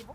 c'est bon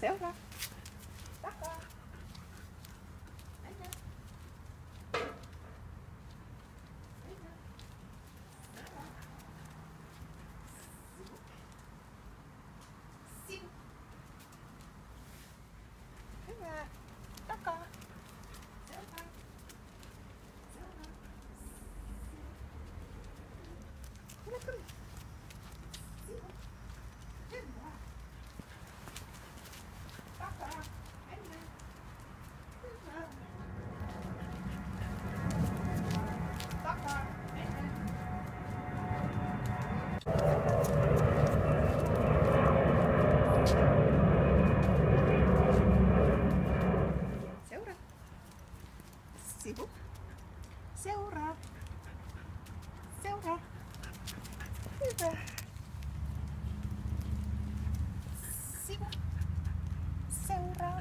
走了，大哥。sivu, seuraa, seuraa, hyvä, sivu, seuraa,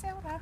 seuraa.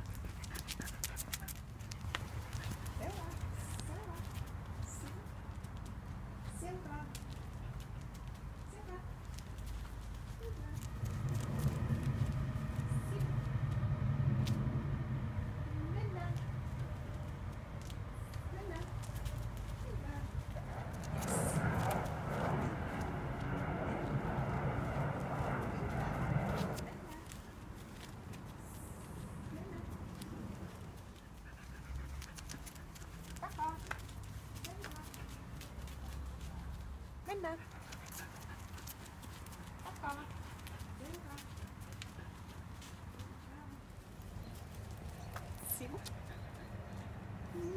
xíu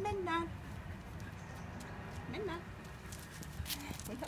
Mena Mena